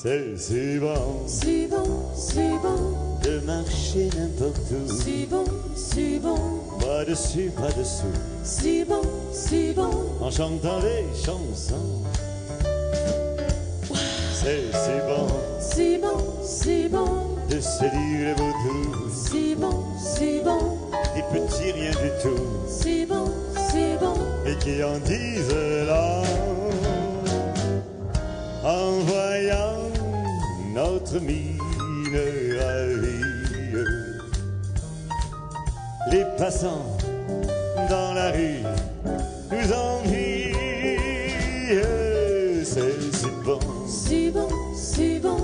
C'est si bon si bon, si bon, de marcher n'importe où. si bon, si bon, Pas dessus, pas dessous, si bon, si bon, en chantant des chansons. C'est si bon si bon, si bon, de séduire les vautours. si bon, si bon, Des petits rien du tout, si bon, si bon, et qui en disent là. En voyant notre mine ravie, les passants dans la rue nous envient. C'est si bon si bon, si bon,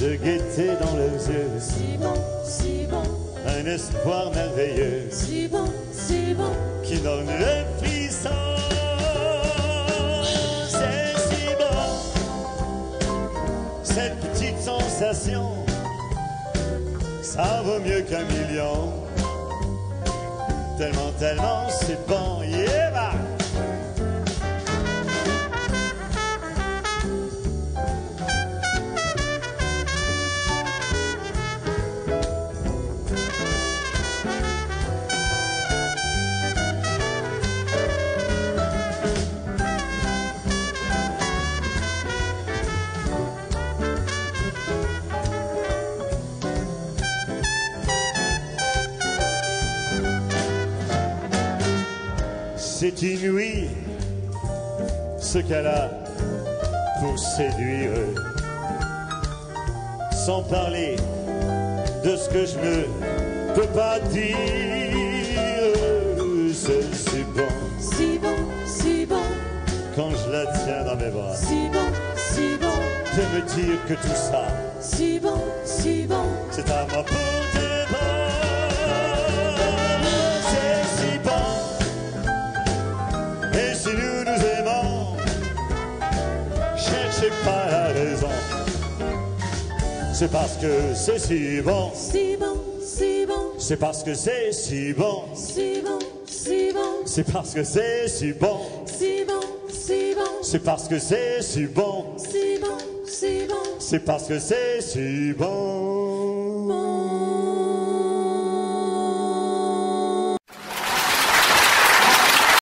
de guetter dans leurs yeux si bon, si bon, un espoir merveilleux si bon, si bon, qui donne le frisson. Cette petite sensation, ça vaut mieux qu'un million. Tellement, tellement, c'est bon, yeah! C'est inouï ce qu'elle a pour séduire. Sans parler de ce que je ne peux pas dire. C'est si bon si bon, si bon, quand je la tiens dans mes bras. si bon, si bon, De me dire que tout ça, si bon, si bon, c'est à moi pour Et si nous nous aimons, cherchez pas la raison. C'est parce que c'est si bon. si bon, si bon, C'est parce que c'est si bon. si bon, si bon, C'est parce que c'est si bon. si bon, si bon, C'est parce que c'est si bon. si bon, si bon. C'est parce que c'est si bon.